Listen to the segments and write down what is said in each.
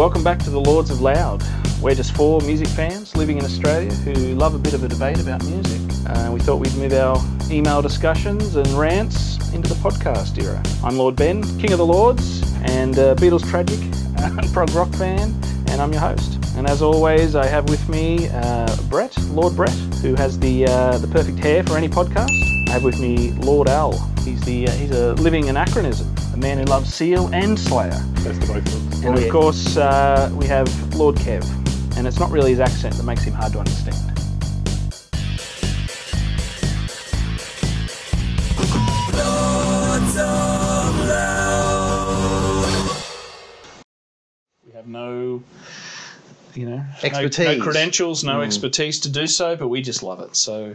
welcome back to the Lords of Loud. We're just four music fans living in Australia who love a bit of a debate about music. Uh, we thought we'd move our email discussions and rants into the podcast era. I'm Lord Ben, King of the Lords, and uh, Beatles tragic prog rock fan, and I'm your host. And as always, I have with me uh, Brett, Lord Brett, who has the uh, the perfect hair for any podcast. I have with me Lord Al. He's the uh, he's a living anachronism, a man who loves Seal and Slayer. Best of both worlds. And of course, uh, we have Lord Kev, and it's not really his accent that makes him hard to understand. We have no, you know, no- Expertise. no, credentials, no expertise to do so, but we just love it. So,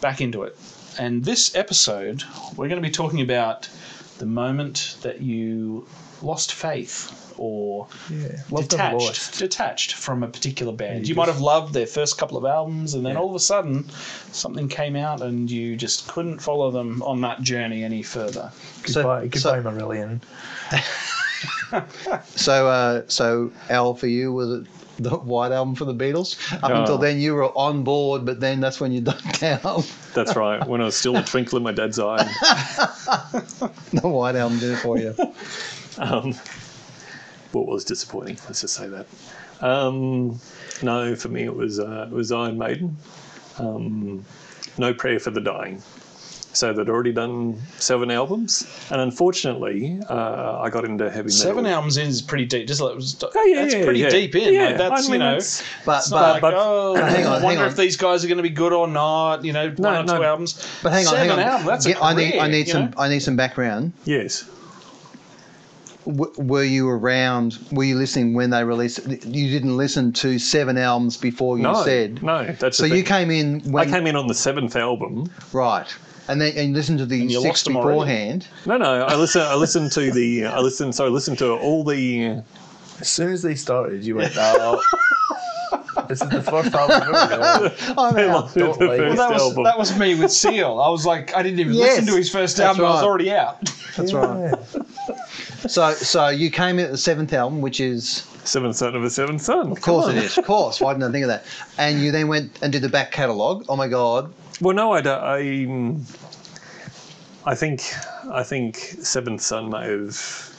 back into it. And this episode, we're going to be talking about the moment that you lost faith or Yeah. Detached, detached from a particular band. you You might have loved their first couple of albums, and then Yeah. all of a sudden, something came out, and you just couldn't follow them on that journey any further. Goodbye, so- goodbye Marillion. So, uh, so Al, for you, was it the White Album for the Beatles? Up No. until then, you were on board, but then that's when you ducked out. That's right. When I was still a twinkle in my dad's eye. the White Album did it for you. Um, what was disappointing? Let's just say that. Um, no, for me it was uh, it was Iron Maiden. Um, no prayer for the dying. So they'd already done seven albums, and unfortunately, uh, I got into heavy metal. Seven albums is pretty deep. Just like, Oh, yeah, that's yeah, pretty yeah. deep in. Yeah, Like, that's I you know. that's- But, It's not but, like, but- oh, hang on, I wonder hang if these guys are going to be good or not. You know, one or no. two albums. but hang on, Seven hang on. albums. That's a Yeah, I need, I need some, know? I need some background. Yes. W- were you around? Were you listening when they released? it? You didn't listen to seven albums before you No. said. no. That's So you came in I came in on the seventh album. right, and then and listen to the And you six lost 'em already. beforehand. No, no. I listen. I listened to the. I listened. So I listened to all the. As soon as they started, you went, oh, this is the first album I've ever heard. I'm out. The first. That was album. that was me with Seal. I was like, I didn't even Yes, listen to his first that's album. I was right. already out. That's right. So so you came in at the seventh album, which is Seventh son of a seventh son. of course it is, of course. Why didn't I think of that? And you then went and did the back catalogue. Oh my god! Well, no, I, don't- I, I think, I think Seventh Son may have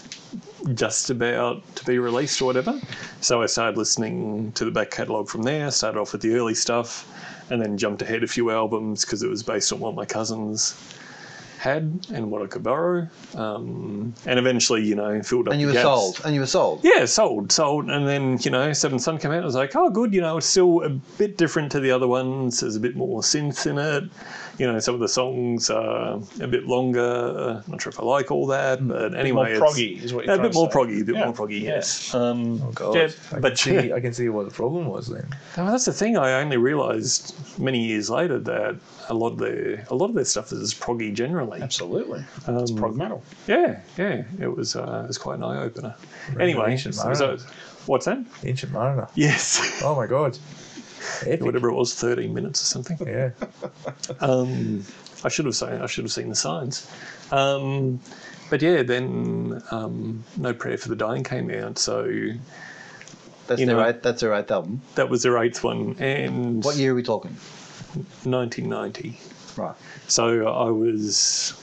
just about to be released or whatever. So I started listening to the back catalogue from there. Started off with the early stuff, and then jumped ahead a few albums because it was based on what my cousins had and what I could borrow. Um, and eventually, you know, filled up. And you were gaps. sold. And you were sold. Yeah, sold, sold, and then you know, Seventh Son came out. I was like, oh, good. You know, it's still a bit different to the other ones. There's a bit more synth in it. You know, some of the songs are a bit longer. I'm Not sure if I like all that, but anyway, more it's- proggy is what you're a bit more say. proggy, a bit Yeah. more proggy. Yeah. Yes. Um, Oh, God. Yeah, I, but- can see, I can see what the problem was then. that's the thing. I only realised many years later that a lot of their a lot of their stuff is proggy generally. Absolutely, Um, it's prog metal. Yeah, yeah. It was uh, it was quite an eye opener. Anyway, so- what's that? Ancient Mariner. Yes. Oh my God. Epic. whatever it was, 13 minutes or something. Yeah. Um, I should have seen. I should have seen the signs. Um, but yeah, then um, No Prayer for the Dying came out, so That's You their know- eighth. That's their eighth album. that was their eighth one, and What year are we talking? 1990. Right. So I was,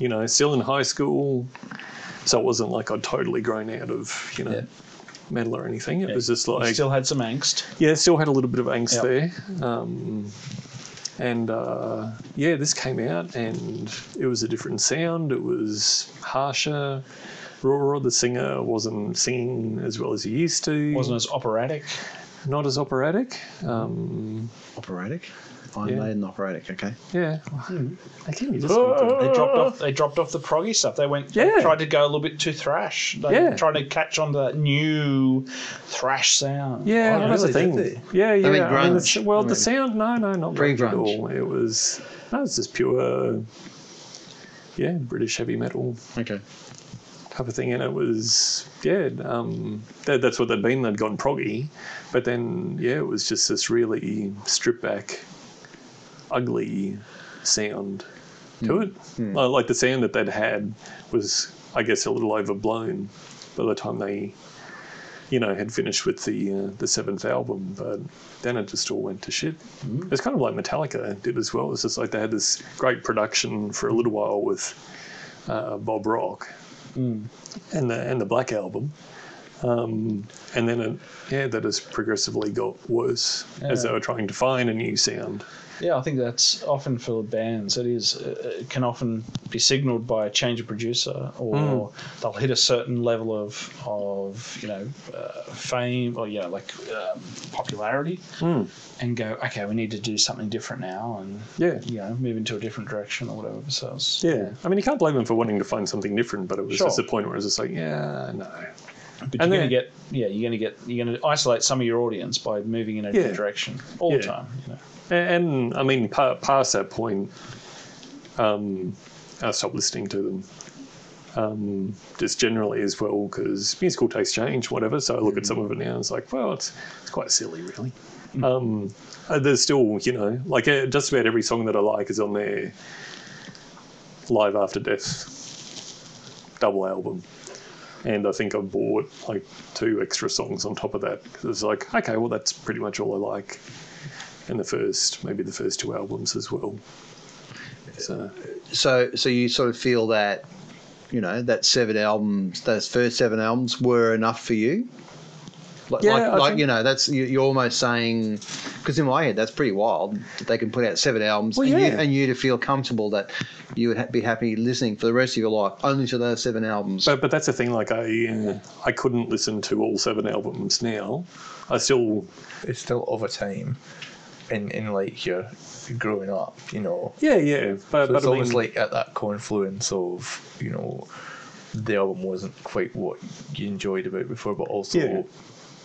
you know, still in high school, so it wasn't like I'd totally grown out of, you know. Yeah. Metal or anything. It was just like Still had some angst. yeah, still had a little bit of angst Yep. there. Um, and uh, yeah, this came out and it was a different sound. It was harsher, rawer. The singer wasn't singing as well as he used to. Wasn't as operatic. not as operatic. Um, Operatic. Iron Yeah. Maiden operatic. Okay. yeah. Again, you just They dropped off. They dropped off the proggy stuff. They went. they Yeah. tried to go a little bit too thrash. They Yeah. Trying to catch on to that new thrash sound. Yeah, Oh, that's really? the thing. Did Yeah, yeah. mean, I mean, grunge. well, I the sound, no, no, not grunge at all. It was, no, it's just pure, yeah, British heavy metal Okay. type of thing, and it was yeah, um, that, that's what they'd been. They'd gone proggy, but then yeah, it was just this really stripped back, ugly sound to it. Uh, like the sound that they'd had was, I guess, a little overblown by the time they you know, had finished with the uh, the seventh album, but then it just all went to shit. It's kind of like Metallica did as well. It's just like they had this great production for a little while with uh, Bob Rock and the and the Black album. Um, and then it, yeah, that has progressively got worse as they were trying to find a new sound. Yeah, I think that's often for bands. It is uh, it can often be signalled by a change of producer, or they'll hit a certain level of of you know uh, fame or you know like um, popularity, and go okay, we need to do something different now, and Yeah. you know move into a different direction or whatever. So it's, Yeah, I mean, you can't blame them for wanting to find something different, but it was Sure. just a point where it's just like, yeah, no. But you're going to get yeah, you're going to get you're going to isolate some of your audience by moving in a Yeah. different direction all the time. You know. And, and I mean, pa- past that point, um, I stopped listening to them. Um, just generally as well, because musical tastes change, whatever. So I look at some of it now and it's like, well, it's, it's quite silly, really. Um, uh, there's still, you know, like uh, just about every song that I like is on their Live After Death double album. And I think I bought like two extra songs on top of that because it's like, okay, well, that's pretty much all I like and the first maybe the first two albums as well. So So, so you sort of feel that, you know, that seven albums, those first seven albums were enough for you. Like, Yeah, like, like think- you know, that's you- you're almost saying, because in my head, that's pretty wild that they can put out seven albums Well, and, you, and you to feel comfortable that you would ha- be happy listening for the rest of your life only to those seven albums. but but that's the thing. Like I uh, I couldn't listen to all seven albums now. I still It's still of a time, in in like your growing up, you know. yeah yeah. But So but it's I almost mean, like at that confluence of you know, the album wasn't quite what you enjoyed about before, but also. Yeah.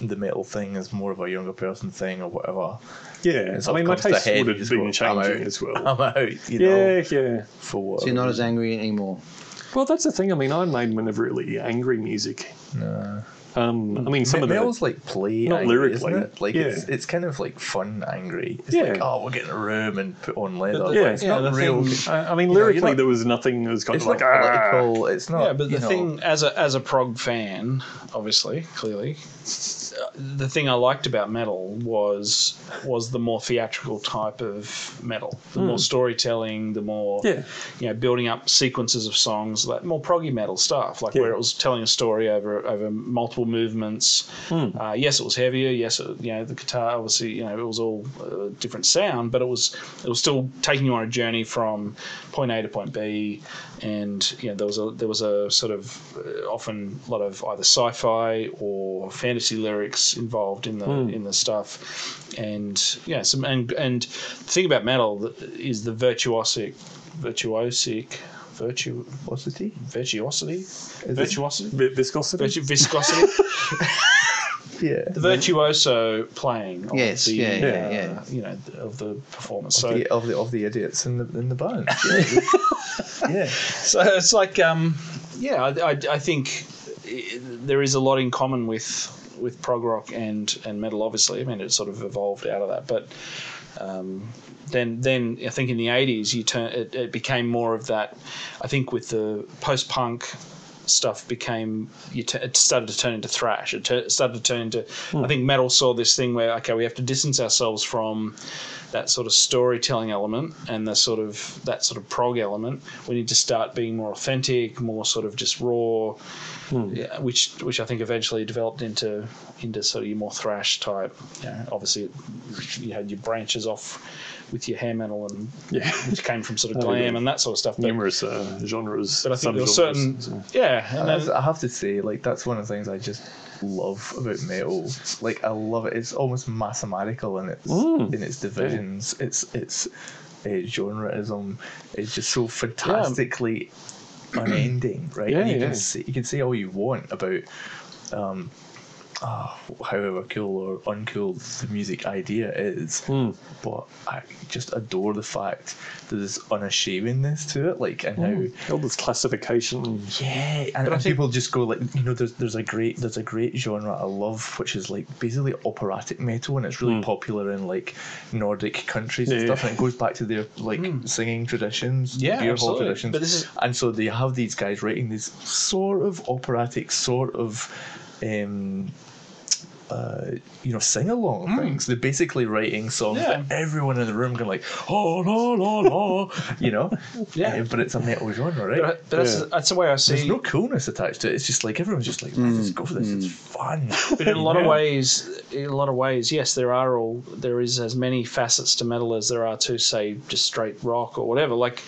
The metal thing is more of a younger person thing, or whatever. yeah. And I mean my taste head, would have just been go, "I'm changing out." as well. I'm out, you know, Yeah yeah. for what? so you're not as angry anymore. Well, that's the thing. I mean, Iron Maiden were never really angry music. Nah. Um, I mean, some Me- of the metal's like play Not angry, lyrically, isn't it? Like it's yeah. it's kind of like fun angry. It's Yeah. like oh, we're getting a room and put on leather. the- but yeah, it's yeah, not real. thing- I, I mean, You know, lyrically, not- there was nothing that was kind it's of like ah. political. It's not. Yeah, but the know, thing as a as a prog fan, obviously, clearly, the thing I liked about metal was was the more theatrical type of metal, the more storytelling, the more. Yeah. you know, building up sequences of songs, like more proggy metal stuff, like Yeah. where it was telling a story over over multiple movements. Hmm. Uh, yes, it was heavier. Yes, it, you know the guitar obviously you know it was all a different sound, but it was it was still taking you on a journey from point A to point B, and you know there was a there was a sort of uh, often a lot of either sci-fi or fantasy lyrics involved in the in the stuff, and yeah, some and and the thing about metal is the virtuosic virtuosic virtu what's the virtuosity it- virtuosity Vi- viscosity. Virtu- viscosity Yeah. the virtuoso playing of Yes, the, yeah, yeah, uh, yeah. you know of the performance Of so the, of the of the idiots in the in the band. Yeah. yeah. so it's like um yeah I, I, I think there is a lot in common with with prog rock and and metal obviously. I mean it sort of evolved out of that. But um, then then I think in the 80s you turn it, it became more of that. I think with the post punk stuff became you t- it started to turn into thrash. It tur- started to turn into I hmm. think metal saw this thing where okay we have to distance ourselves from that sort of storytelling element and the sort of that sort of prog element. We need to start being more authentic more sort of just raw hmm. yeah, which which I think eventually developed into into sort of your more thrash type. You know, obviously you had your branches off with your hair metal and Yeah. which came from sort of Oh, glam yeah. and that sort of stuff but, numerous uh, genres. but I think there were certain so. yeah and And then, I have to say, like that's one of the things I just love about metal. Like I love it. It's almost mathematical in its Mm. in its divisions. It's it's uh, genreism is just so fantastically unending, right? Yeah, and you yeah. can say you can say all you want about um ah, however cool or uncool the music idea is, Mm. but I just adore the fact that there's unashamedness to it, like and how all this classification. yeah, and, and people just go like, you know, there's there's a great there's a great genre I love, which is like basically operatic metal, and it's really popular in like Nordic countries and stuff, and it goes back to their like singing traditions, Yeah, beer hall traditions, But this is- and so they have these guys writing these sort of operatic, sort of. Um, uh, you know, sing along things. They're basically writing songs Yeah. that everyone in the room can like, oh no no no, you know. Yeah. Uh, but it's a metal genre, right? But, but that's, Yeah. that's the way I see. There's no coolness attached to it. It's just like everyone's just like, "Man, let's go for this. It's fun. But in a lot of ways, in a lot of ways, yes, there are all there is as many facets to metal as there are to say just straight rock or whatever. Like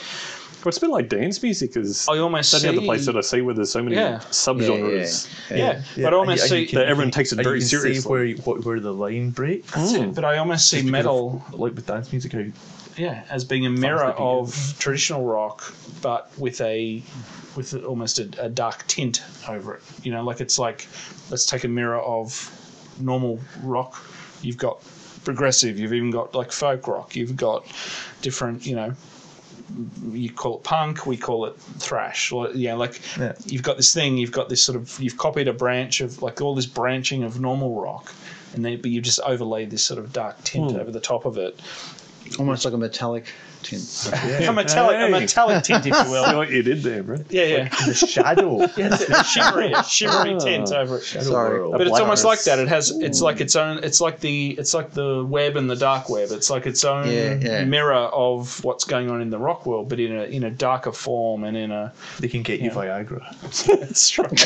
Well, it's a bit like dance music is. I almost that's the see other place that I see where there's so many Yeah. subgenres. Yeah, yeah, yeah. but I almost and you- see that everyone takes it very can see seriously. where you- what, where the line breaks. that's it, but I almost see metal of, like with dance music, how yeah as being a mirror the of traditional rock, but with a with almost a, a dark tint over it. You know, like it's like let's take a mirror of normal rock. You've got progressive. You've even got like folk rock. You've got different. You know, you call it punk. We call it thrash. Or, yeah, like Yeah. you've got this thing. You've got this sort of. You've copied a branch of like all this branching of normal rock. And then, but you just overlaid this sort of dark tint hmm. over the top of it. Almost like a metallic tint. A metallic, a Hey. metallic tint, if you See will. what you did there, bro. Yeah, yeah. the shadow. a shimmery, a shimmery ah. tint over it. Sorry. But it's almost like that. It has. It's like its own. It's like the. It's like the web and the dark web. It's like its own Yeah, yeah. mirror of what's going on in the rock world, but in a in a darker form and in a. They can get you Viagra. That's right.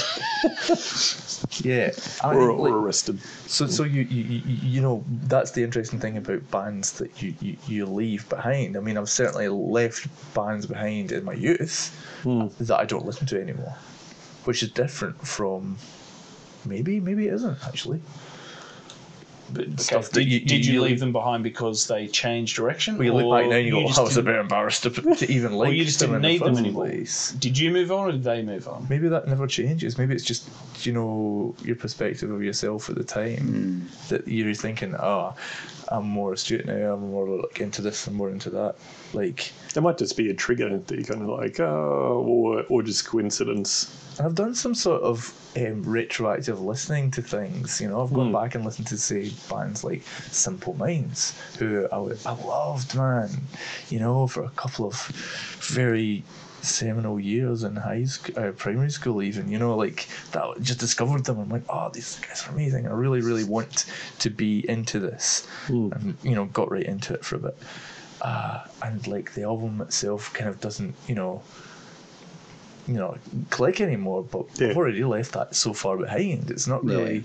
Yeah, I Or, like- or arrested. So, so you, you, you, you know, that's the interesting thing about bands that you, you, you leave behind. I mean, I've certainly left bands behind in my youth hmm. that I don't listen to anymore, which is different from maybe, maybe it isn't actually. But, Stuff okay, did, you- did you- you you- leave them behind because they changed direction? But you look or back now and you go, "Oh, I was a bit embarrassed to, to even like you just them didn't in the need them first anymore. place." Did you move on or did they move on? Maybe that never changes. Maybe it's just you know your perspective of yourself at the time hmm. that you're thinking, "Oh, I'm more astute now. I'm more like into this. I'm more into that." Like, There might just be a trigger that you kind of like, oh, or, or just coincidence. and I've done some sort of um, retroactive listening to things. You know, I've gone back and listened to say bands like Simple Minds, who I, I loved, man. You know, for a couple of very seminal years in high school, uh, primary school, even. You know, like that. Just discovered them. I'm like, oh, these guys are amazing. I really, really want to be into this, and you know, got right into it for a bit. Uh, and like the album itself kind of doesn't, you know, you know, click anymore. But Yeah. I've already left that so far behind. It's not really.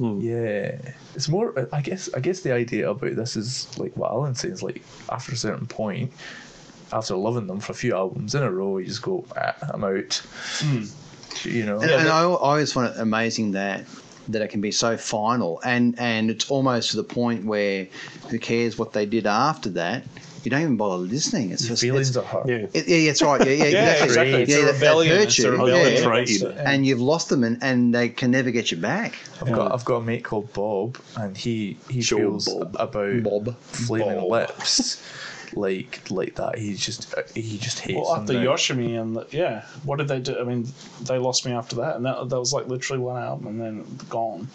Yeah, it's more. I guess. I guess the idea about this is like what Alan says. Like after a certain point, after loving them for a few albums in a row, you just go, ah, "I'm out." You know. And, and I, I always find it amazing that that it can be so final, and and it's almost to the point where who cares what they did after that? You don't even bother listening. It's Your just feelings it's, are hurt. Yeah. it, yeah, that's right. Yeah, yeah, Yeah, exactly. exactly. It's Yeah, a that- that rebellion. hurt It's a you. rebellion Yeah. against Trade. it. And you've lost them, and, and they can never get you back. I've got I've got a mate called Bob, and he he Sure, feels Bob. about Bob. flaming Bob. lips like like that. He's just he just hates Well, after. Yoshimi and the, yeah, what did they do? I mean, they lost me after that, and that, that was like literally one album and then gone.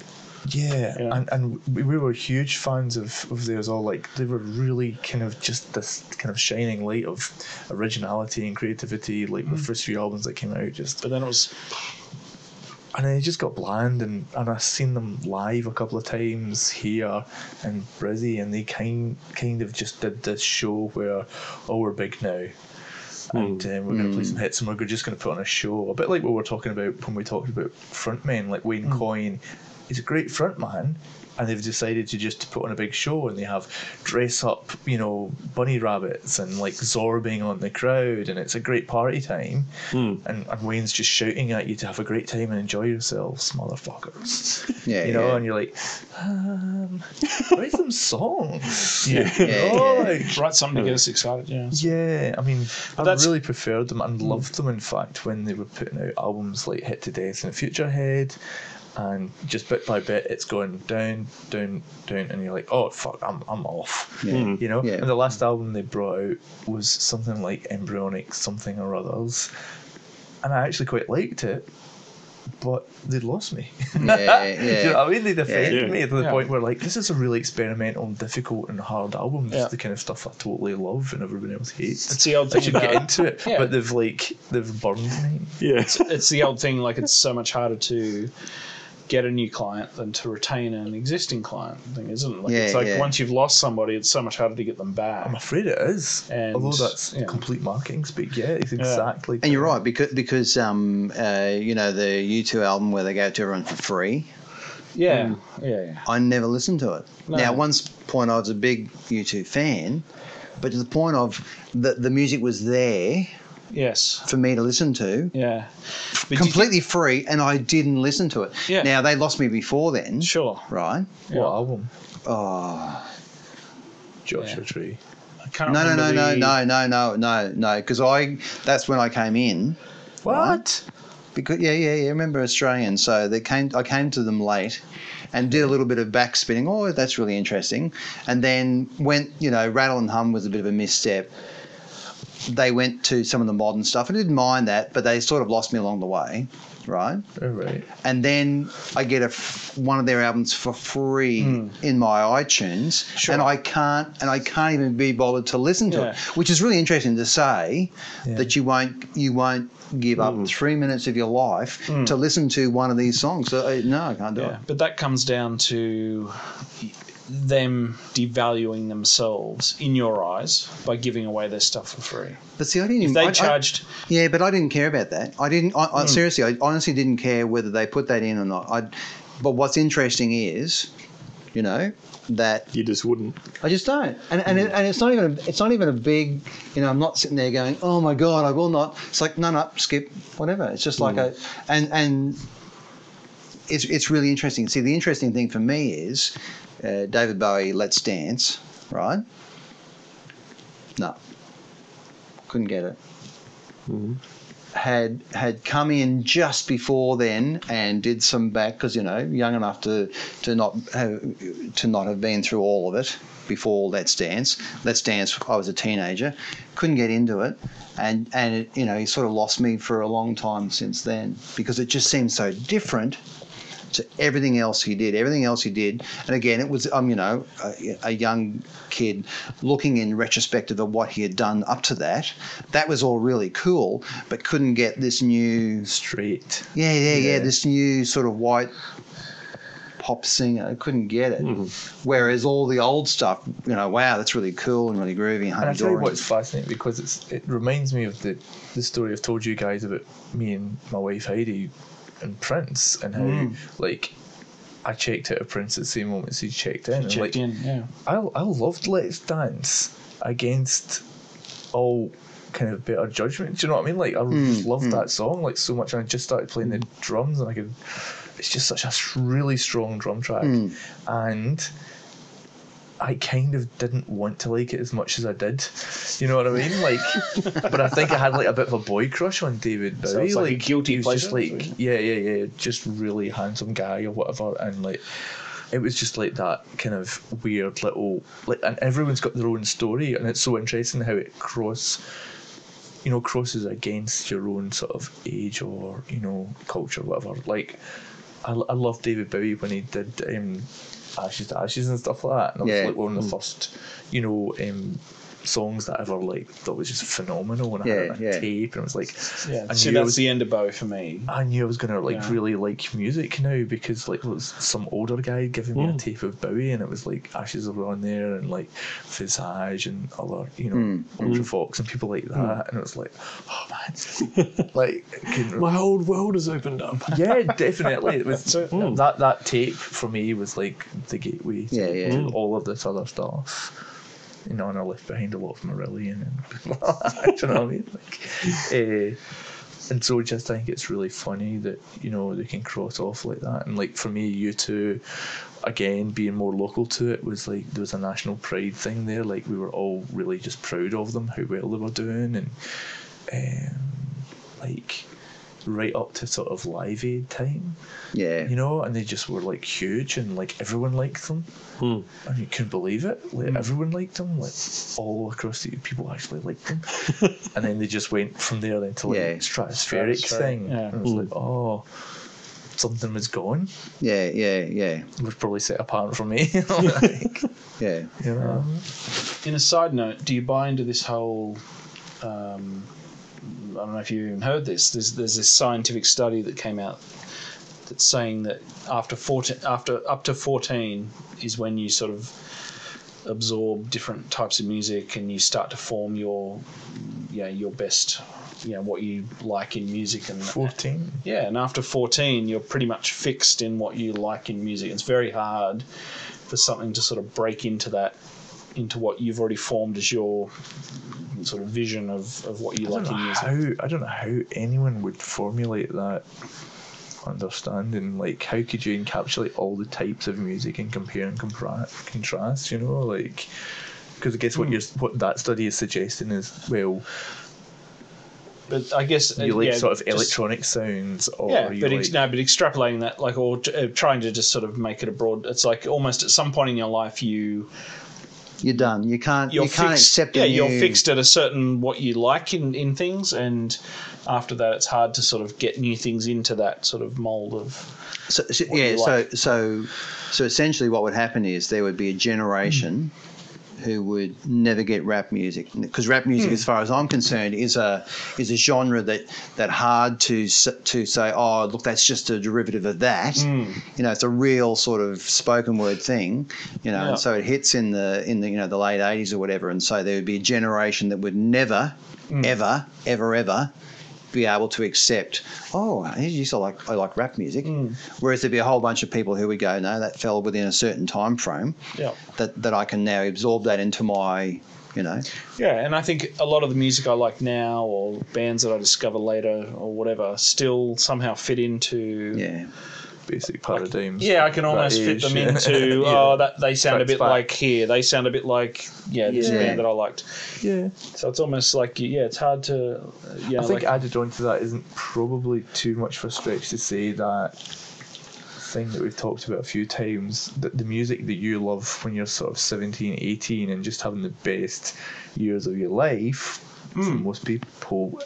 Yeah, Yeah. and and we, we were huge fans of of theirs. All like they were really kind of just this kind of shining light of originality and creativity. Like the mm. first few albums that came out, just But then it was and it just got bland. And and I've seen them live a couple of times here in Brizzy, and they kind kind of just did this show where oh we're big now. Hmm. And um, we're going to play some hmm. hits, and we're just going to put on a show. A bit like what we were talking about when we talked about frontmen, like Wayne hmm. Coyne. He's a great frontman, and they've decided to just put on a big show, and they have dress up, you know, bunny rabbits and like zorbing on the crowd, and it's a great party time. And, and Wayne's just shouting at you to have a great time and enjoy yourselves, motherfuckers. Yeah, you know, yeah. and you're like, um, write some songs. Yeah. You Yeah, know, yeah. like, write something to get us excited. Yeah. yeah, I mean, I really preferred them and loved them. In fact, when they were putting out albums like "Hit to Death" and "Future Head," and just bit by bit, it's going down, down, down, and you're like, "Oh fuck, I'm, I'm off." Yeah. Hmm. You know. Yeah. And the last album they brought out was something like "Embryonic Something or Others," and I actually quite liked it. But they lost me. Yeah, Do you know yeah. I mean? They defended Yeah. me to the Yeah. point where, like, this is a really experimental, and difficult, and hard album. This Yeah. is the kind of stuff I totally love, and everybody else hates. It's the old I thing should about get into it, Yeah. but they've like they've burned me. Yeah. it's the old thing like it's so much harder to get a new client than to retain an existing client thing, isn't it? Like, Yeah, it's like yeah. once you've lost somebody, it's so much harder to get them back. I'm afraid it is. And, Although that's yeah. complete marketing speak. Yeah, it's exactly. And you're right because because um uh, you know the U2 album where they go to everyone for free. Yeah, yeah, yeah. I never listened to it. No. Now, at one point I was a big U2 fan, but to the point of the the music was there Yes. for me to listen to, Yeah. But do you completely free, and I didn't listen to it. Yeah. Now they lost me before then, sure. right? What album? Oh Joshua Yeah. Tree. I can't no, no, no, remember no, the- no, no, no, no, no, because I that's when I came in. What? Because yeah, yeah, yeah. Remember Australian? So they came. I came to them late, and did a little bit of back spinning. Oh, that's really interesting. And then went. You know, Rattle and Hum was a bit of a misstep. They went to some of the modern stuff. I didn't mind that, but they sort of lost me along the way, right? All right. And then I get a f- one of their albums for free hmm. in my iTunes, Sure. and I can't and I can't even be bothered to listen to Yeah. it, which is really interesting to say Yeah. that you won't you won't give up hmm. three minutes of your life hmm. to listen to one of these songs. So uh, no, I can't do Yeah, it. but that comes down to them devaluing themselves in your eyes by giving away their stuff for free. But see, I didn't. If even- they I- I- charged, yeah, but I didn't care about that. I didn't. I, I, hmm. Seriously, I honestly didn't care whether they put that in or not. I. But what's interesting is, you know, that You just wouldn't. I just don't, and and, it, and it's not even a, it's not even a big, you know. I'm not sitting there going, oh my god, I will not. It's like no, no, skip, whatever. It's just like hmm. a, and and it's it's really interesting. See, the interesting thing for me is uh, David Bowie, Let's Dance, right? No, couldn't get it. Had had come in just before then and did some back because you know young enough to to not have to not have been through all of it before Let's Dance. Let's Dance. I was a teenager, couldn't get into it, and and it, you know he sort of lost me for a long time since then because it just seemed so different to everything else he did. Everything else he did, and again, it was um, you know, a, a young kid looking in retrospective of what he had done up to that. That was all really cool, but couldn't get this new, street. yeah, yeah, yeah, Yeah. this new sort of white pop singer. Couldn't get it. Whereas all the old stuff, you know, wow, that's really cool and really groovy. And And I tell you what's fascinating because it's it reminds me of the the story I've told you guys about me and my wife Heidi and Prince and how Mm. like I checked out of Prince at the same moment as he checked in. and, checked like, in, yeah. I I loved Let's Dance against all kind of better judgment. Do you know what I mean? Like I just loved mm. that song like so much, and I just started playing the mm. drums, and I could. It's just such a really strong drum track, and. I kind of didn't want to like it as much as I did. You know what I mean? Like, but I think I had like a bit of a boy crush on David Bowie. Like a guilty was just pleasure? like, yeah, yeah, yeah, just really handsome guy or whatever, and like it was just like that kind of weird little like and everyone's got their own story and it's so interesting how it cross you know crosses against your own sort of age or you know culture whatever like I, I love David Bowie when he did um, Ashes to Ashes and stuff like that. And Yeah. was like one of the first you know um, songs that I ever like thought was just phenomenal and I had it on Yeah, tape and it was like Yeah, I see, knew I that's was the end of Bowie for me. I knew I was gonna like Yeah. really like music now because like there was some older guy giving me a mm. tape of Bowie and it was like Ashes were on there and like Visage and other you know mm. Ultra mm. Fox and people like that and it was like oh man like My whole world has opened up. yeah definitely it was So- that that tape for me was like the gateway to, Yeah, yeah. to all of this other stuff. You know, and I left behind a lot of Marillion and people like that. You know what I mean? Like, eh, and so just I think it's really funny that you know they can cross off like that. And like for me, U2, again being more local to it was like there was a national pride thing there. Like we were all really just proud of them, how well they were doing, and um, like right up to sort of Live Aid time, yeah, you know, and they just were like huge and like everyone liked them. Hmm. And you couldn't believe it. Like everyone liked them. Like all across the people actually liked them. and then they just went from there into like Yeah. stratospheric Stratospheric, thing. yeah. And it was like, oh, something was gone. yeah, yeah, yeah, It was probably set apart from me. like, yeah. you know? In a side note, do you buy into this whole? Um, I don't know if you even heard this. There's there's this scientific study that came out that's saying that after 14, after up to 14 is when you sort of absorb different types of music and you start to form your yeah your best you know what you like in music and 14. yeah and after 14 you're pretty much fixed in what you like in music it's very hard for something to sort of break into that into what you've already formed as your sort of vision of, of what you I like in music how, I don't know how anyone would formulate that understanding. Like, how could you encapsulate all the types of music and compare and compra- contrast? You know, like because I guess what you're what that study is suggesting is well, but i guess uh, you like yeah, sort of just- electronic sounds, or yeah, you but like no, but extrapolating that, like, or uh, trying to just sort of make it a broad. It's like almost at some point in your life, you You're done. You can't. you're you can't fixed. accept. yeah, you're fixed at a certain what you like in in things, and after that, it's hard to sort of get new things into that sort of mold of. So, so- yeah. you So like. so so essentially, what would happen is there would be a generation. Hmm. Who would never get rap music? Because rap music, hmm. as far as I'm concerned, is a is a genre that that hard to to say. Oh, look, that's just a derivative of that. Hmm. You know, it's a real sort of spoken word thing. You know, Yeah. and so it hits in the in the you know the late '80s or whatever, and so there would be a generation that would never, hmm. ever, ever, ever be able to accept. Oh, I used to like I like rap music. Mm. Whereas there'd be a whole bunch of people who would go, no, that fell within a certain time frame. Yeah. That that I can now absorb that into my, you know, Yeah, and I think a lot of the music I like now, or bands that I discover later, or whatever, still somehow fit into. yeah. Basic paradigms. Yeah, I can almost fit them into. Yeah. Oh, that they sound a bit back. like here. They sound a bit like yeah, this Yeah. band that I liked. yeah. So it's almost like yeah, it's hard to. Uh, yeah, I think like, added on to that isn't probably too much for a stretch to say that thing that we've talked about a few times that the music that you love when you're sort of 17 18 and just having the best years of your life for most people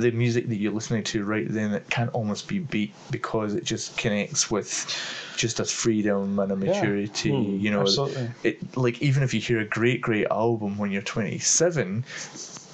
the music that you're listening to right then it can't almost be beat because it just connects with just a freedom and a Yeah. maturity Mm, you know absolutely. it like even if you hear a great great album when you're 27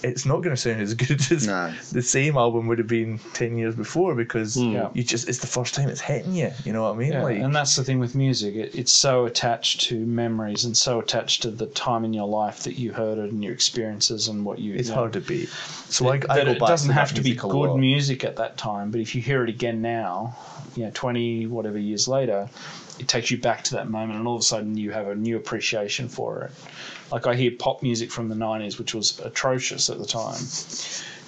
it's not going to sound as good as No. the same album would have been 10 years before because hmm. Yeah. you just it's the first time it's hitting you you know what i mean Yeah, like and that's the thing with music. It, it's so attached to memories and so attached to the time in your life that you heard it and your experiences and what you. it's you know, hard to beat so i, I go it back doesn't to have to be good music at that time, but if you hear it again now, you know, twenty whatever years later, it takes you back to that moment, and all of a sudden you have a new appreciation for it. Like I hear pop music from the '90s, which was atrocious at the time,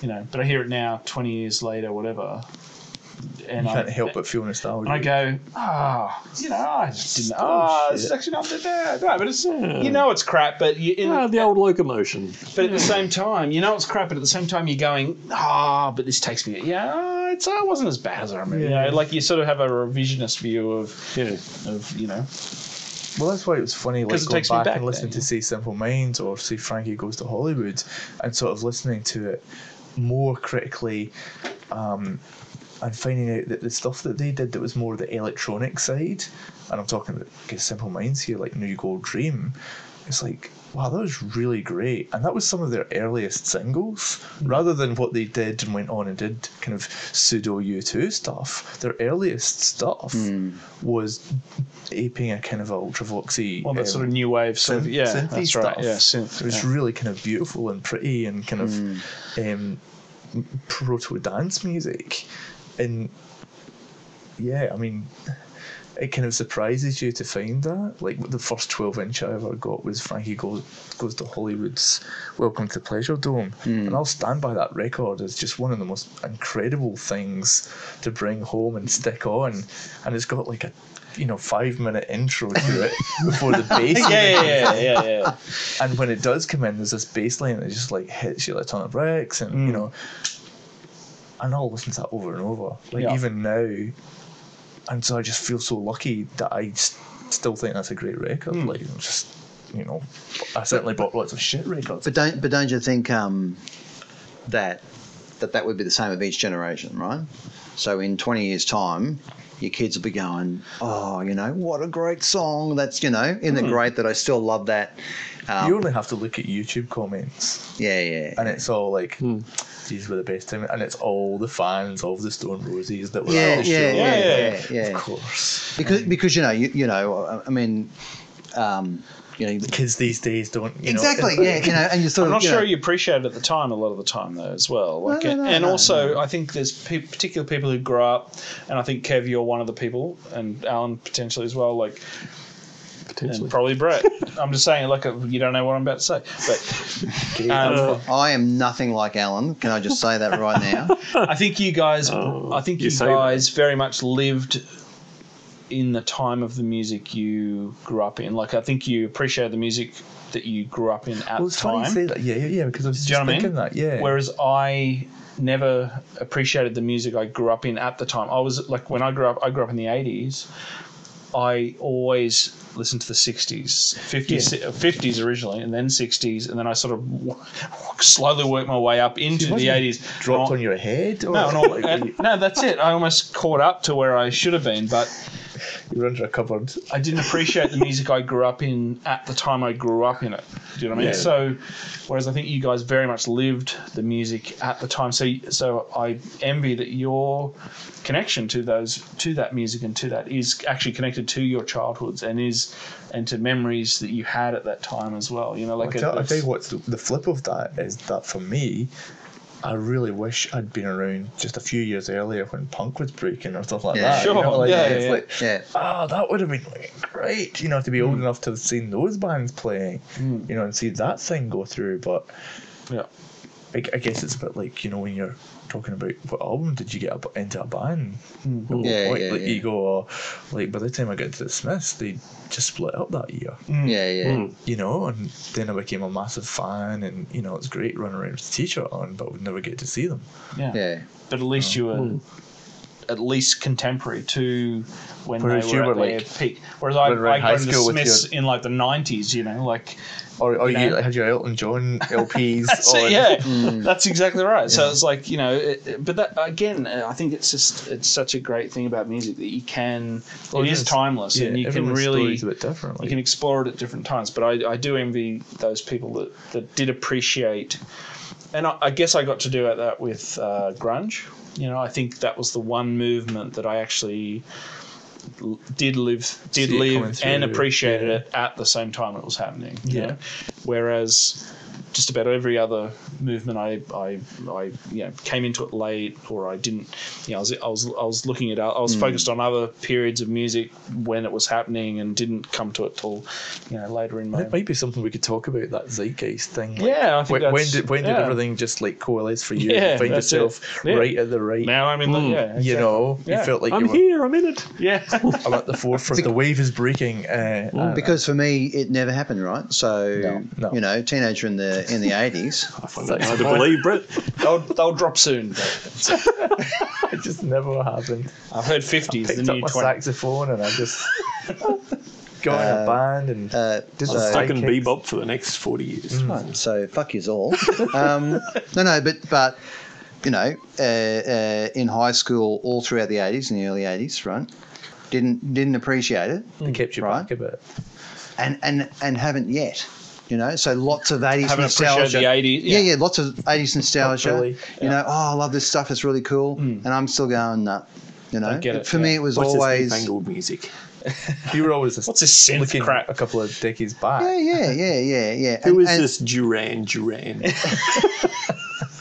you know, but I hear it now, twenty years later, whatever, and you can't I, help but feel nostalgic. and I go, ah, you know, I just didn't. Ah, it's shit. actually not that bad. No, but it's you know it's crap, but you, in, Ah, the old locomotion. but at the same time, you know it's crap, but at the same time you're going, ah, but this takes me, yeah, ah, it's, it wasn't as bad as I remember. You Yeah. know, like you sort of have a revisionist view of, Yeah. of you know, Well, that's why it was funny, like going back, back and listening then, to say Simple Minds or say Frankie Goes to Hollywood, and sort of listening to it more critically, um, and finding out that the stuff that they did that was more the electronic side, and I'm talking about Simple Minds here, like New Gold Dream, it's like wow, that was really great, and that was some of their earliest singles, rather than what they did and went on and did kind of pseudo U2 stuff. Their earliest stuff was aping a kind of ultravoxy. well, that um, sort of new wave sort of, synth- yeah, synthy that's stuff. right, yeah, synth, It was yeah. really kind of beautiful and pretty and kind Mm. of um, proto dance music, and yeah, I mean, it kind of surprises you to find that. Like the first twelve inch I ever got was Frankie goes goes to Hollywood's Welcome to Pleasuredome, Hmm. and I'll stand by that record as just one of the most incredible things to bring home and stick on, and it's got like a. You know, five minute intro to it before the bass. yeah, yeah, yeah, yeah, and when it does come in, there's this bass line that just like hits you like a ton of bricks, and Mm. you know, and I'll listen to that over and over, like Yeah. even now, and so I just feel so lucky that I s- still think that's a great record. Mm. Like I'm just, you know, I certainly bought lots of shit records. But don't but don't you think um, that that that would be the same of each generation, right? So in twenty years' time, your kids will be going, oh, you know, what a great song. That's, you know, isn't it great that I still love that? Um, you only have to look at YouTube comments, yeah, yeah. and it's all like, "These were the best time," and it's all the fans of the Stone Roses that were yeah, at the yeah, show. yeah, Yeah, yeah, yeah, Of course, Because, because you know, you, you know, I mean, um, you know, kids these days don't. You exactly, know, yeah, you know, and you sort I'm of, not you sure know, you appreciate it at the time. A lot of the time, though, as well. Like, no, no, and no, also, no. I think there's pe- particular people who grow up, and I think Kev, you're one of the people, and Alan potentially as well. Like, Potentially. probably Brett. I'm just saying, like, uh, you don't know what I'm about to say, but um, I am nothing like Alan. Can I just say that right now? I think you guys, Oh, I think you you, say that. guys very much lived in the time of the music you grew up in. Like, I think you appreciate the music that you grew up in at Well, the it's funny you time. say that. Yeah, yeah, yeah. Because I was Do you just know what I mean? thinking that. Yeah. Whereas I never appreciated the music I grew up in at the time. I was like when I grew up, I grew up in the eighties. I always listened to the sixties, fifties, uh, fifties originally, and then sixties, and then I sort of w- slowly worked my way up into the eighties. dropped on your head. Or No, no, and- uh, no, that's it. I almost caught up to where I should have been, but you were under a cupboard. I didn't appreciate the music I grew up in at the time I grew up in it. Do you know what I mean? Yeah. So, whereas I think you guys very much lived the music at the time. So, so I envy that your connection to those to that music and to that is actually connected to your childhoods and is and to memories that you had at that time as well. You know, like I tell, I it's- tell you what's the, the flip of that is that for me, I really wish I'd been around just a few years earlier when punk was breaking or stuff like Yeah. that. you Sure. know, like, Yeah, it's yeah, like, Yeah. ah, that would have been like, great, you know, to be Hmm. old enough to have seen those bands playing, you know, and see that thing go through. But yeah. I, I guess it's a bit like, you know, when you're talking about what album did you get up into a band? Hmm. Yeah, like, yeah, like yeah. you go, uh, like by the time I got to the Smiths, they just split up that year. Yeah, yeah. you know, and then I became a massive fan, and you know, it's great running around with a t-shirt on, but we'd never get to see them. yeah, Yeah. But at least you were at least contemporary to when Whereas they you were, were, at their like, peak. Whereas I, when in I high got into Smiths your- in like the nineties, you know, like Or, or You you, know? had your Elton John LPs. that's on. it, yeah, mm. that's exactly right. So it's like you know, it, it- but that again, I think it's just it's such a great thing about music that you can. Well, it is it's- timeless, Yeah, and you can really a bit different. you can explore it at different times. But I, I do envy those people that, that did appreciate, and I, I guess I got to do that with uh, grunge. You know, I think that was the one movement that I actually did live, did See it coming live, and appreciated yeah. it at the same time it was happening. Yeah. know? Whereas just about every other movement I, I, I you know came into it late or I didn't you know I was I was, I was looking at I was Hmm. focused on other periods of music when it was happening and didn't come to it till you know later in my it might be something we could talk about that zeitgeist thing. like, yeah I think when, when did when did yeah. everything just like coalesce for you? Yeah, you find yourself Yeah. right at the right. now I'm in the yeah exactly. You know, Yeah. you felt like I'm you were. here. I'm in it. yeah I'm at the forefront. the wave is breaking. Uh, and- Because for me, it never happened, right? So No, no. you know, teenager in the in the eighties. I find it hard to believe, Brett. they'll, they'll drop soon it just never happened. I've heard 50s the Picked up new my 20 saxophone and I just got in a Uh, band and Uh, did so- the Stuck in bebop for the next 40 years. Right, so fuck yous all. Um, no, no, but but you know, uh, uh, in high school, all throughout the eighties and the early eighties, right? Didn't didn't appreciate it, It kept you Right. back a bit. and and and haven't yet. You know, so lots of eighties Haven't appreciated nostalgia. the 80s, yeah. yeah. yeah, lots of eighties nostalgia. really. You know, oh, I love this stuff. It's really cool, hmm. and I'm still going, nah. You know, get it, for me, it was What's always. this newfangled music? You were always What's this synth looking crap? a couple of decades back. Yeah, yeah, yeah, yeah, yeah. Who And- is and- this Duran Duran?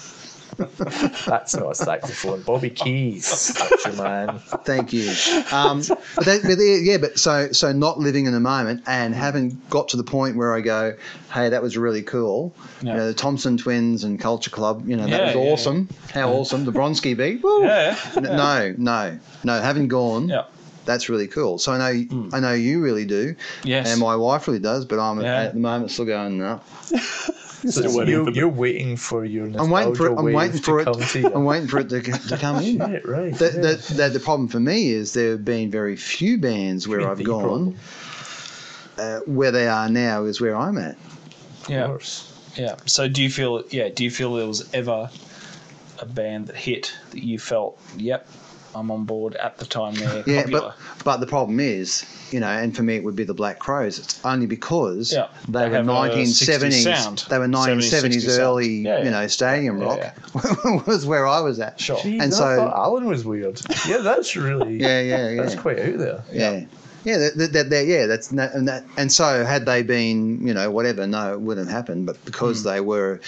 That's not a saxophone. Bobby Keys, man. Thank you. Um, but, that, but yeah, but so so not living in the moment and haven't got to the point where I go, hey, that was really cool. Yeah. You know, the Thompson Twins and Culture Club, you know, that Yeah, was awesome. How awesome. The Bronski beat. Yeah No, no, no, haven't gone. yeah That's really cool. So I know I know you really do, yes and my wife really does. But I'm Yeah. at the moment still going no. So Still waiting you're, you're waiting for your I'm waiting for it. I'm waiting for to it. come to you. I'm waiting for it to, to come in. Right, right. The, yeah. the, the, the problem for me is there have been very few bands where I've gone. Uh, where they are now is where I'm at. Of yeah course. Yeah. So do you feel? Yeah. Do you feel there was ever a band that hit that you felt? Yep. I'm on board at the time they're Yeah, popular. but but the problem is, you know, and for me it would be the Black Crowes. It's only because Yeah, they, they were 1970s. They were 1970s early, sound. Yeah, you know, stadium Yeah, rock was where I was at. Sure. Jeez, And I so- thought Alan was weird. Yeah, that's really. Yeah, yeah, yeah. That's quite out there. Yeah. Yeah, that, that, that, that- yeah, that's not, and that, and so had they been, you know, whatever, no, it wouldn't have happened. But because Hmm. they were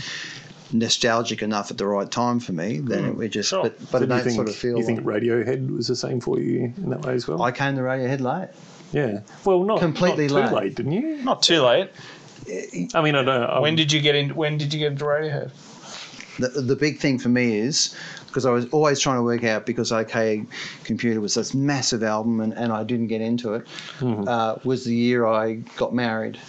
nostalgic enough at the right time for me, then hmm. it would just, Sure. but, but So it do don't think, sort of feel. you think like- Radiohead was the same for you in that way as well? I came to Radiohead late. yeah. Well, not Completely not too late. late, didn't you? Not too late. I mean, I don't. know. When did you get in? When did you get into Radiohead? The, the big thing for me is because I was always trying to work out because OK Computer was this massive album and, and I didn't get into it. Mm-hmm. Uh, was the year I got married,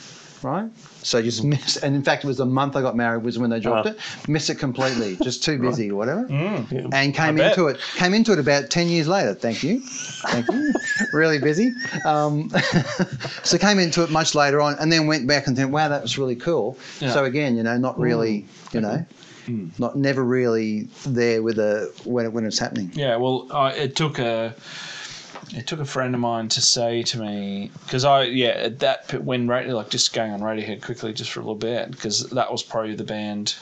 right? So just missed, and in fact, it was the month I got married was when they dropped Ah. it. Missed it completely, just too busy or whatever. Yeah. And came bet. into it, came into it about ten years later. Thank you, thank you. really busy. Um, so came into it much later on, and then went back and thought, wow, that was really cool. Yeah. So again, you know, not really, you know, not never really there with a when it, when it's happening. Yeah, well, I, it took a it took a friend of mine to say to me because I yeah at that when radio like just going on Radiohead quickly just for a little bit because that was probably the band.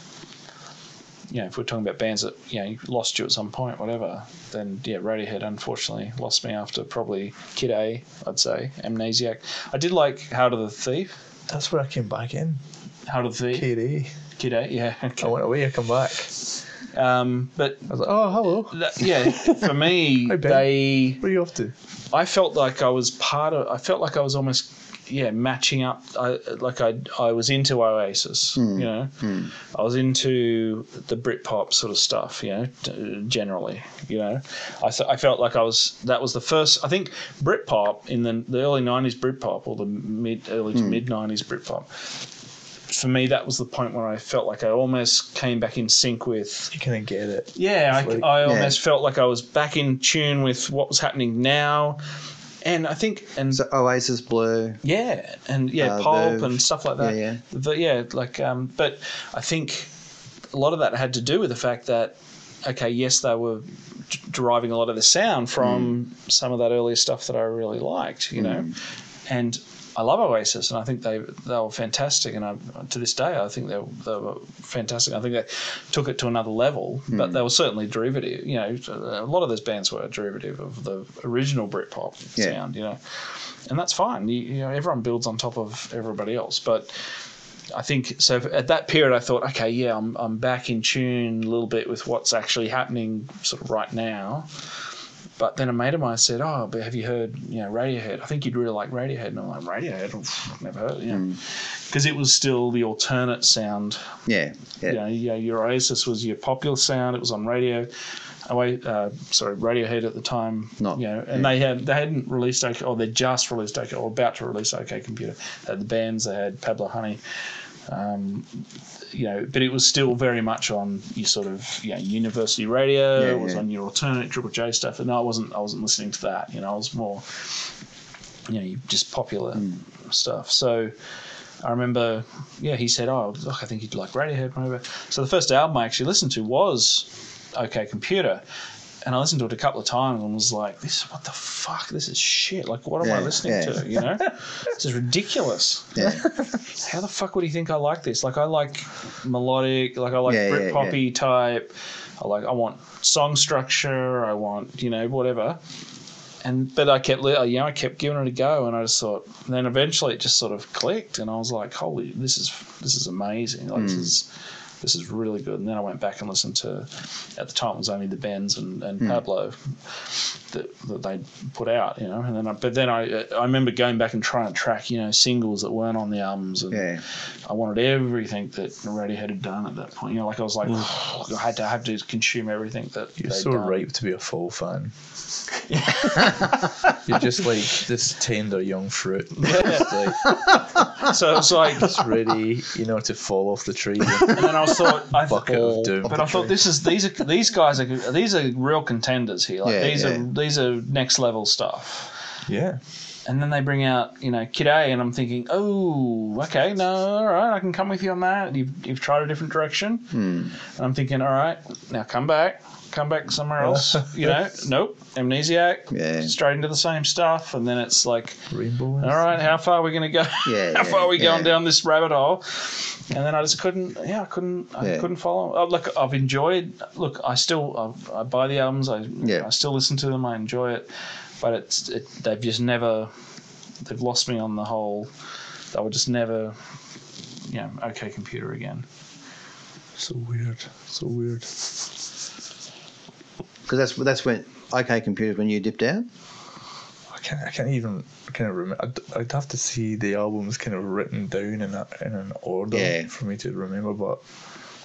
You know, if we're talking about bands that you know lost you at some point, whatever, then yeah, Radiohead unfortunately lost me after probably Kid A, I'd say Amnesiac. I did like Hail to the Thief. That's where I came back in. Hail to the Thief. KD. Kid A, yeah. I went away, I come back. Um, but I was like, oh, hello. that, yeah, for me, Ben. they Where are you off to? I felt like I was part of. I felt like I was almost, yeah, matching up. I like I I was into Oasis. You hmm. know, hmm. I was into the Britpop sort of stuff. You know, t- generally. You know, I th- I felt like I was. That was the first. I think Britpop in the the early '90s Britpop or the mid early to hmm. mid '90s Britpop. For me, that was the point where I felt like I almost came back in sync with You kind of get it. yeah, It's like- I, I Yeah. almost felt like I was back in tune with what was happening now, and I think and So Oasis, Blur, yeah, and yeah, Uh, pulp the- and stuff like that. yeah, yeah. But yeah, like um, but I think a lot of that had to do with the fact that okay, yes, they were d- deriving a lot of the sound from Mm. some of that earlier stuff that I really liked, you know, and. I love Oasis, and I think they they were fantastic. And I, to this day, I think they, were- they were fantastic. I think they took it to another level, but hmm. they were certainly derivative. You know, a lot of those bands were derivative of the original Britpop Yeah. sound. You know, and that's fine. You, you know, everyone builds on top of everybody else, but I think so. At that period, I thought, okay, yeah, I'm I'm back in tune a little bit with what's actually happening, sort of right now. But then a mate of mine said, "Oh, but have you heard, you know, Radiohead? I think you'd really like Radiohead." And I'm like, "Radiohead? Oof, Never heard, you know." Because it was still the alternate sound. yeah, yeah, You know, yeah, your Oasis was your popular sound. It was on radio. Away, uh, sorry, Radiohead at the time. Not- you know, and they had they hadn't released OK, or they just released OK, or about to release OK Computer. They had the Bends. They had Pablo Honey. Um, you know, but it was still very much on your sort of you know, university radio. Yeah, it was yeah. on your alternate Triple J stuff, and no, I wasn't I wasn't listening to that. You know, I was more you know just popular Hmm. stuff. So I remember, yeah, he said, "Oh, look, I think you'd like Radiohead." Whatever. So the first album I actually listened to was OK Computer. And I listened to it a couple of times and was like, "This, what the fuck? This is shit! Like, what am I listening yeah. to? You know, this is ridiculous." yeah. how the fuck would you think I like this? Like I like melodic, like I like Yeah, yeah, Brit poppy type. I like I want song structure. I want you know whatever. And but I kept you know I kept giving it a go, and I just thought. And then eventually it just sort of clicked, and I was like, holy, this is this is amazing. Like this hmm. is. This is really good. And then I went back and listened to, at the time it was only the Bends and, and hmm. Pablo that, that they put out, you know. And then, I, but then I, I remember going back and trying to track, you know, singles that weren't on the albums, and Yeah. I wanted everything that Radiohead had done at that point. You know, like I was like, I had to have to consume everything that You're they'd so done. ripe to be a Fall fan. You're just like this tender young fruit. Just like So it's like, it's ready, you know, to fall off the tree. and then I thought, I thought, Bucket of doom. but I thought this is these are these guys are these are real contenders here. Like Yeah, these yeah. are these are next level stuff. Yeah. And then they bring out you know Kid A, and I'm thinking, oh, okay, no, all right, I can come with you on that. You've you've tried a different direction, hmm. and I'm thinking, all right, now come back. Come back somewhere oh. else, you know. Nope, amnesiac. Yeah. straight into the same stuff, and then it's like, Rainbow. all right, how far are we going to go? Yeah, how yeah, far are we going down this rabbit hole? And then I just couldn't. Yeah, I couldn't. I Yeah. couldn't follow. Oh, look, I've enjoyed. Look, I still I, I buy the albums. I Yeah. I still listen to them. I enjoy it, but it's it, they've just never. They've lost me on the whole. They were just never. You know, okay, computer again. So weird. So weird. Because that's that's when OK Computers when you dipped out. I can't. I can't even kind of remember. I'd, I'd have to see the albums kind of written down in a, in an order Yeah. for me to remember. But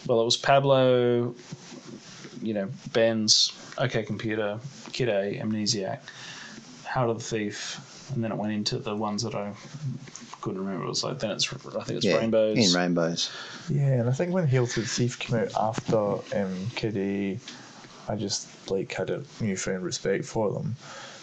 Well, it was Pablo. You know, Bends okay, computer, Kid A, Amnesiac, Hail to the Thief, and then it went into the ones that I couldn't remember. It was like then it's I think it's Yeah, Rainbows. in Rainbows. yeah, and I think when Hail to the Thief came out after um, Kid A, I just like had a newfound respect for them,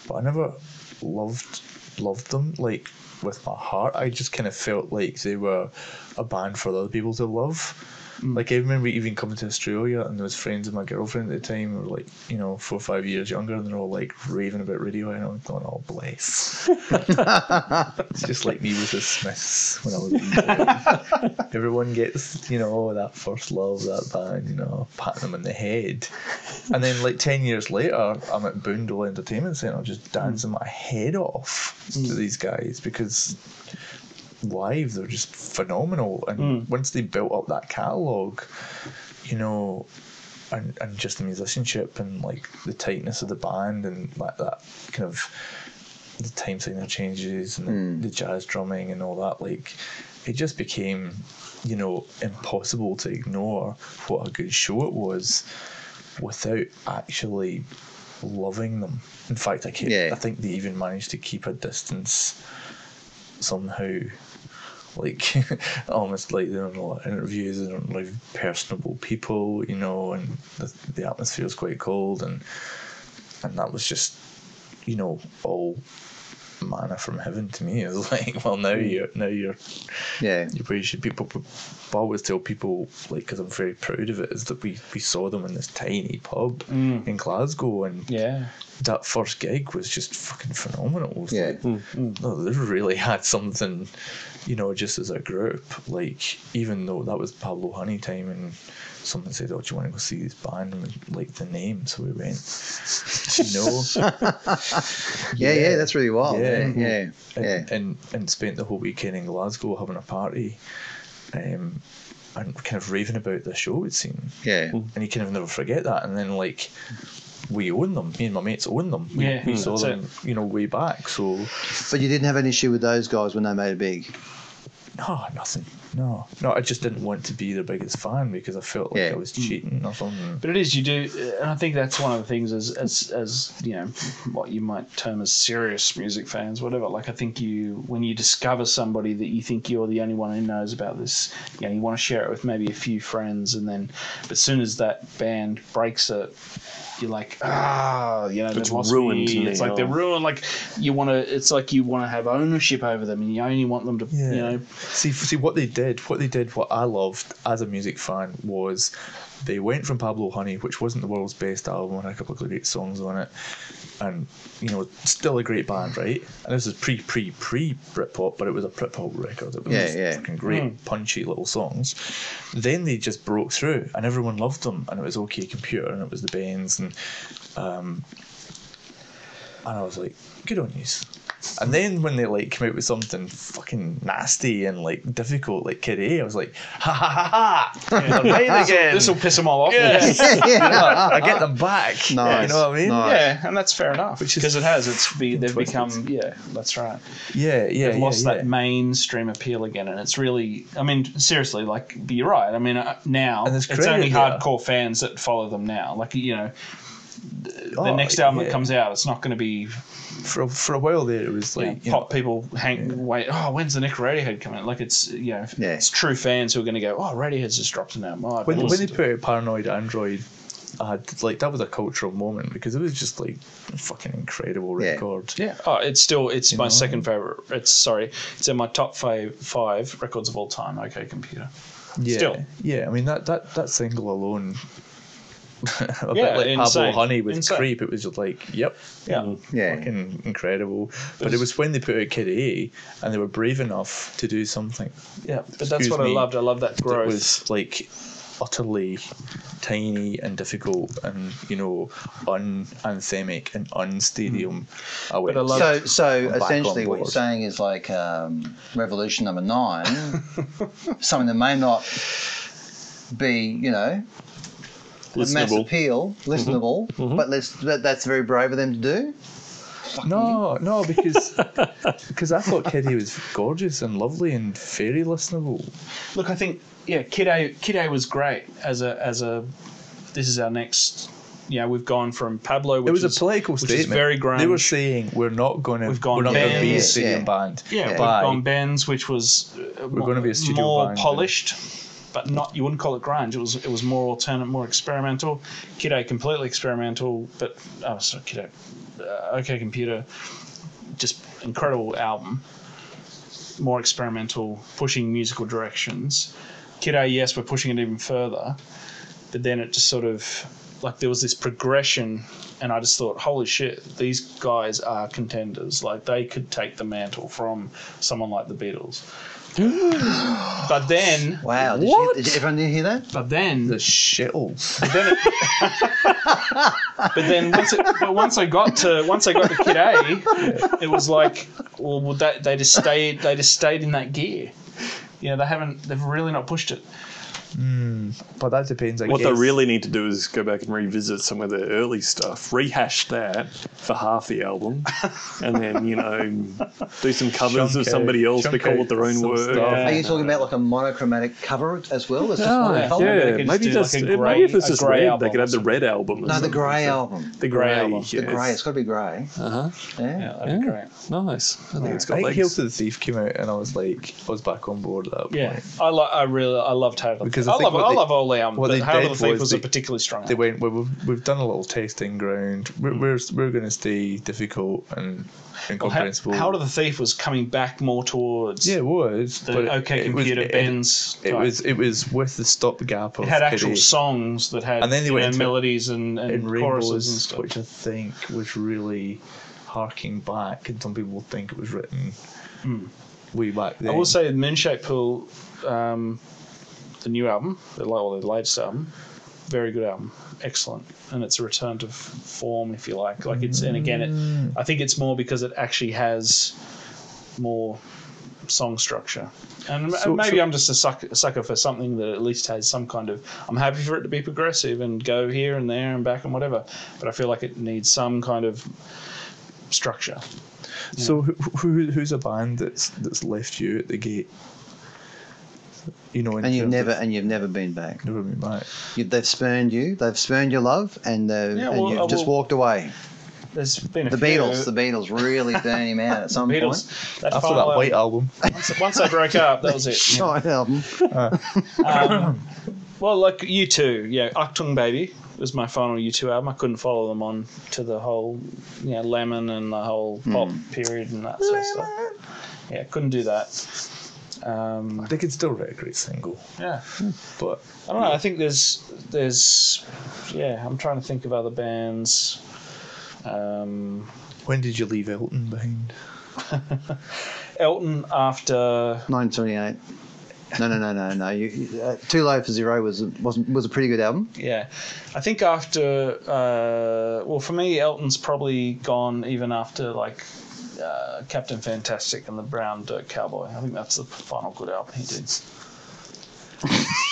but I never loved loved them like with my heart. I just kind of felt like they were a band for other people to love. Mm. Like I remember even coming to Australia and there was friends of my girlfriend at the time who were like, you know, four or five years younger and they're all like raving about Radiohead and I'm going, Oh bless. it's just like me with the Smiths when I was a wee boy. Everyone gets, you know, oh, that first love, that band, you know, patting them in the head. And then like ten years later I'm at Boondall Entertainment Centre just dancing mm. my head off to mm. these guys because live they're just phenomenal. And hmm. once they built up that catalogue you know and, and just the musicianship and like the tightness of the band and like that kind of the time signature changes and the, the jazz drumming and all that like it just became you know impossible to ignore what a good show it was without actually loving them. In fact I, kept, Yeah. I think they even managed to keep a distance somehow like almost like they're in a lot of interviews they're like personable people you know and the, the atmosphere is quite cold and and that was just you know all manna from heaven to me it was like well now you're now you're Yeah. you probably should people I always tell people like because I'm very proud of it is that we we saw them in this tiny pub mm. in Glasgow and Yeah. that first gig was just fucking phenomenal. It was Yeah. like, no, they really had something, you know, just as a group. Like, even though that was Pablo Honey time, and someone said, "Oh, do you want to go see this band?" and we liked the name, so we went. you know, Yeah, yeah, that's really wild. Yeah. Yeah, yeah, and, yeah. and and spent the whole weekend in Glasgow having a party, um, and kind of raving about the show we'd seen yeah. and you kind of never forget that. And then like we own them. Me and my mates own them. We, Yeah, we hmm, saw that's them, you know, way back. So But you didn't have an issue with those guys when they made it big. no, nothing. No, no. I just didn't want to be the biggest fan because I felt like Yeah. I was cheating or something. But it is you do, and I think that's one of the things as as as you know what you might term as serious music fans, whatever. Like I think you when you discover somebody that you think you're the only one who knows about this, you know, you want to share it with maybe a few friends, and then but as soon as that band breaks it. You're like ah, you know, It's ruined me. It's like they're ruined. Like you want to. It's like you want to have ownership over them, and you only want them to, Yeah. you know, See, see what they did. What they did. What I loved as a music fan was they went from Pablo Honey, which wasn't the world's best album, had a couple of great songs on it, and you know, still a great band, right? And this is pre, pre, pre Britpop, but it was a Britpop record. It was Yeah, yeah. fucking great, punchy little songs. Then they just broke through, and everyone loved them, and it was OK Computer, and it was the Bends, and um, and I was like, good on yous. And then when they like come out with something fucking nasty and like difficult, like Kid A, I was like, ha ha ha ha, they're mine again. this will piss them all off. Yeah. yeah. I get them back. Nice. You know what I mean? Nice. Yeah, and that's fair enough Which is because it has. It's be, they've twisted. become yeah, that's right. Yeah, yeah. They've lost yeah. that mainstream appeal again, and it's really. I mean, seriously, like, but you're right. I mean, uh, now And there's it's only hardcore fans that follow them now. Like you know, the Oh, next album yeah. that comes out, it's not going to be For, a- for a while there, it was you know, like, you know, pop people hang wait. Oh, when's the next Radiohead coming? Like it's you know, Yeah. it's true fans who are going to go. Oh, Radiohead's just dropped an album. Oh, when, when they put out Paranoid Android uh, I had like that was a cultural moment because it was just like a fucking incredible record. Yeah. Oh, it's still it's my know? second favorite. It's sorry, it's in my top five five records of all time. Okay, computer. Yeah, Still. yeah. I mean that that that single alone. a Yeah, bit like Pablo insane. Honey with Insane. Creep, it was just like, yep, Yeah. Yeah. fucking incredible. But it was when they put out Kid A and they were brave enough to do something Yeah. But that's Excuse what I loved. I love that growth. It was like utterly tiny and difficult and you know unanthemic and unstadium. I went, I love- So, so essentially, what you're saying is like um, Revolution Number Nine, something that may not be, you know, a mass Listenable. appeal, listenable, but let's, that, that's very brave of them to do. No, no, because because I thought Kid A was gorgeous and lovely and very listenable. Look, I think yeah, Kid A Kid A was great as a as a. This is our next. You know, we've gone from Pablo. Which It was is, a political which statement. Is very grand. They were saying we're not going to We've gone we're not going to be a bands, stadium yeah. band. Yeah, we've gone Bends, which was uh, We're gonna be a studio more band, yeah. But not you wouldn't call it grunge. It was it was more alternate, more experimental. Kid A completely experimental, but oh sorry, Kid A, uh, OK Computer, just incredible album. More experimental, pushing musical directions. Kid A, yes, we're pushing it even further, but then it just sort of like there was this progression and I just thought, holy shit, these guys are contenders. Like they could take the mantle from someone like the Beatles. but then, Wow. Did, What? You, did everyone hear that? but then, The shittles. then it, but then once it, but once I got to once I got to Kid A, it was like, well, well that, they just stayed they just stayed in that gear. You know, they haven't they've really not pushed it. But that depends. I What they really need to do is go back and revisit some of their early stuff, rehash that for half the album, and then you know do some covers Chunk of somebody else but chunk call it their own work. stuff. Are you talking about like a monochromatic cover as well? That's just Oh, one yeah. yeah, maybe just just like a maybe if it's a just red, album they could have the red album. No, the grey album. The Grey grey, album. yes. The grey. It's got to be grey. Uh huh. Yeah. Yeah, that'd be Yeah. great. Nice. I think it's I got think Hail legs. to the Thief came out, and I was like, I was back on board at that Yeah, point. I lo- I really I loved Hail Because Thief. I I, love I they- love albums, what but Hail the Thief was they- a particularly strong. They went, well, we've, we've done a little testing ground. We're, we're, we're going to stay difficult and Well, incomprehensible. Hail to the Thief was coming back more towards yeah, it was. the but it- OK it was- Computer it-. It type. was it was with the stopgap of It had actual songs that had And then they went know, into- melodies and, and and Rainbows, stuff. which I think was really harking back, and some people think it was written way back then. I will say Moon Shaped Pool, um, the new album, the, or the latest album, very good album, excellent, and it's a return to form, if you like. Like it's, and again, it, I think it's more because it actually has more song structure. And So- maybe so- I'm just a sucker, a sucker for something that at least has some kind of. I'm happy for it to be progressive and go here and there and back and whatever, but I feel like it needs some kind of structure. So who, who who's a band that's that's left you at the gate? You know, in And you've never of- and you've never been back. never been back. You, they've spurned you. They've spurned your love, and, they've, Yeah, and well, you've uh, just well- walked away. There's been a The few- Beatles. The Beatles really burned him out at some Beatles. point. That After final that white album- album, Once, once they broke up, that was it. yeah. Shite album. Um, well, like U2, yeah, Achtung Baby was my final U2 album. I couldn't follow them on to the whole, you know, Lemon and the whole pop period and that sort of stuff. Yeah, couldn't do that. Um, they could still write a great single, yeah, but I don't know. I think there's, there's, yeah. I'm trying to think of other bands. Um, when did you leave Elton behind? Elton after 1978. No, no, no, no, no. You, you- uh, Too Low for Zero was wasn't was a pretty good album. Yeah, I think after uh, well, for me, Elton's probably gone even after like uh, Captain Fantastic and the Brown Dirt Cowboy. I think that's the final good album he did.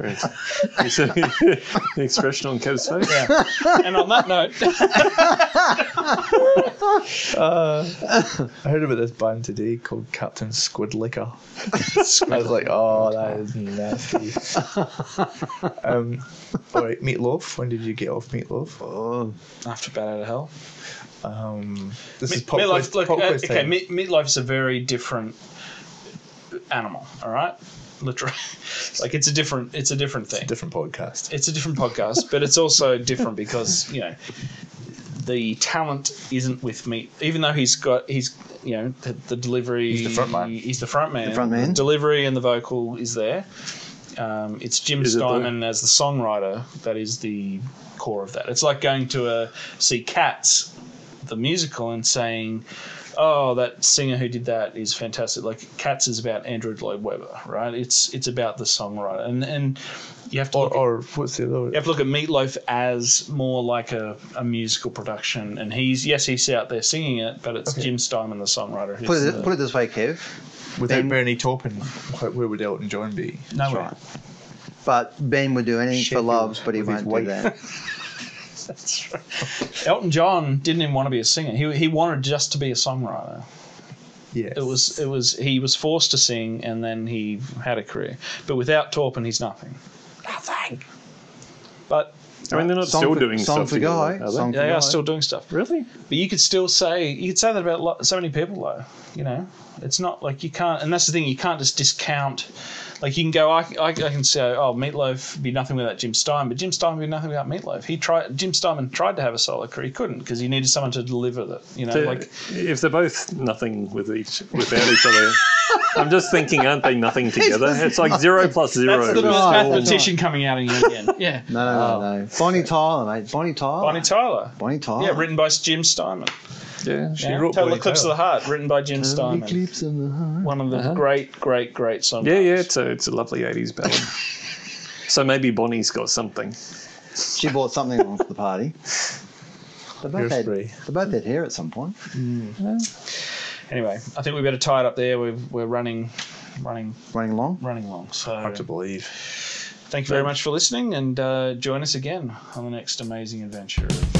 Sorry. You see the expression on Kev's face? Yeah, and on that note, I heard about this band today called Captain Squidlicker. I was like, oh, that is nasty. um, all right, Meatloaf. When did you get off Meatloaf? Oh, after Bat Out of Hell, Um, this is Meat- pop Meatloaf. quiz, Look, pop uh, quiz okay, time. Meat, Meatloaf is a very different animal. All right, literally. like it's a different it's a different thing. Different podcast. It's a different podcast, but it's also different because you know the talent isn't with me. Even though he's got he's you know the, the delivery. He's the front man. He's the front man. The front man. delivery and the vocal is there. Um, it's Jim Is it though? Steinman as the songwriter that is the core of that. It's like going to a see Cats, the musical, and saying, "Oh, that singer who did that is fantastic." Like Cats is about Andrew Lloyd Webber, right? It's it's about the songwriter, and and you have to Or, look at- what's the other? you have to look at Meatloaf as more like a, a musical production, and he's yes, he's out there singing it, but it's Okay. Jim Steinman, the songwriter. Put it, the- put it this way, Kev. Without Ben- Bernie Taupin, where, where would Elton John be? no way. right. But Ben would do anything for Sheffield loves, but he won't do that. That's right. Elton John didn't even want to be a singer. He, he wanted just to be a songwriter. Yes. It was it was he was forced to sing, and then he had a career. But without Taupin, he's nothing. Oh, nothing. But I mean, they're not Song still for- doing song stuff for together, Guy, are they? song- they are Guy. still doing stuff. Really? But you could still say you could say that about so many people though. You know, it's not like you can't, and that's the thing. You can't just discount. Like you can go, I, I, I can say, oh, Meatloaf be nothing without Jim Steinman, but Jim Steinman would be nothing without Meatloaf. He tried. Jim Steinman tried to have a solo career, he couldn't because he needed someone to deliver that. You know, They're- like if they're both nothing with each without each other, I'm just thinking, aren't they nothing together? It's like zero plus zero. that's the is No, mathematician coming out of you again. Yeah, No, no, no, no. Bonnie Tyler, mate. Bonnie Tyler. Bonnie Tyler. Bonnie Tyler. Yeah, written by Jim Steinman. Yeah, she Yeah, wrote Total Bonnie Eclipse Tyler. of the Heart, written by Jim Steinman. Eclipse of the heart. One of the Uh-huh. great, great, great songs. Yeah, yeah, it's a it's a lovely '80s ballad. so maybe Bonnie's got something. She bought something along for the party. They both, had, they both had hair at some point. Anyway, I think we better tie it up there. We're, we're running, running, Running long, running long. So Hard to believe. thank you very much for listening, and uh, join us again on the next amazing adventure. of